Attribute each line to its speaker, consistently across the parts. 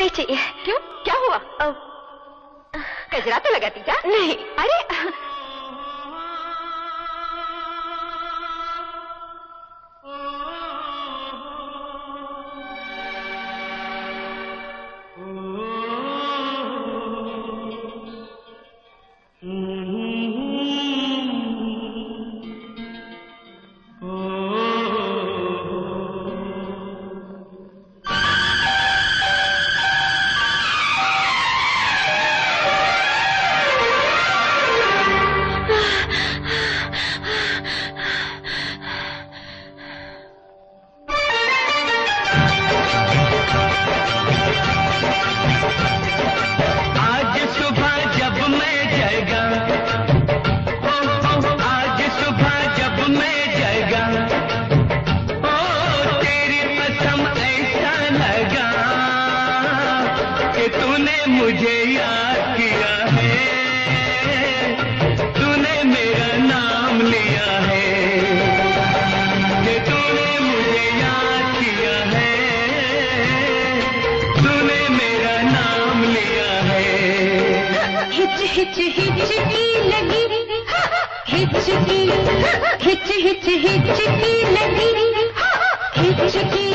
Speaker 1: नहीं चाहिए।
Speaker 2: क्यों? क्या हुआ? कजरा तो लगाती जा
Speaker 1: नहीं।
Speaker 2: अरे
Speaker 3: जाएगा।
Speaker 1: हिच हिच हिचकी लगी। हिचकी हिच हिच हिचकी लगी।
Speaker 3: हिचकी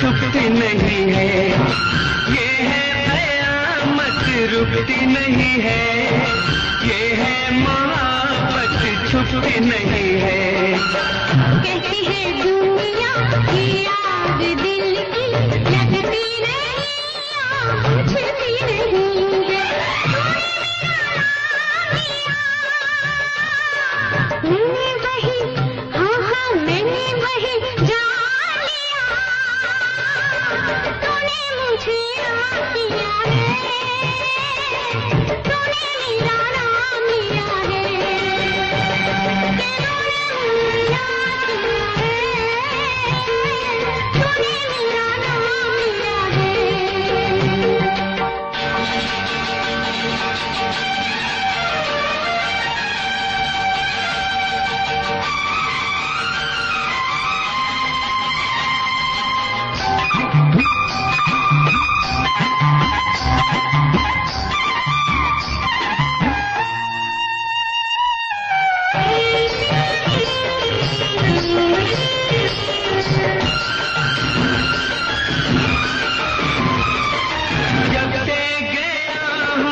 Speaker 3: छुपती नहीं है। ये है कयामत, रुकती नहीं है। ये है मोहब्बत, छुपती नहीं है।
Speaker 1: कहती है, दुनिया की आग दिल